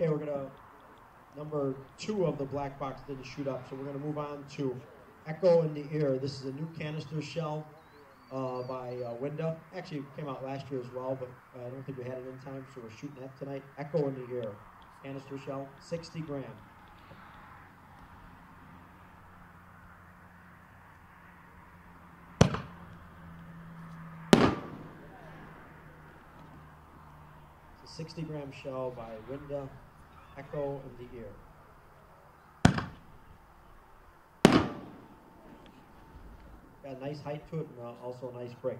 Okay, we're gonna, number two of the black box didn't shoot up, so we're gonna move on to Echo in the Air. This is a new canister shell uh, by uh, Winda. Actually, it came out last year as well, but I don't think we had it in time, so we're shooting that tonight. Echo in the Air, canister shell, 60 gram. It's a 60 gram shell by Winda, Echo in the Air. Got a nice height to it and uh, also a nice break.